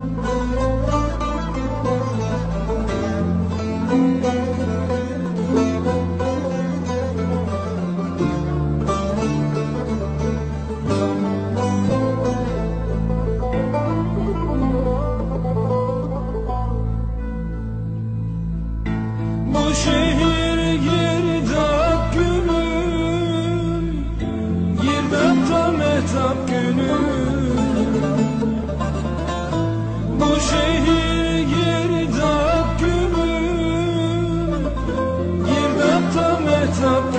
Bu şehir girdap günüm Girdap tam etap günüm No.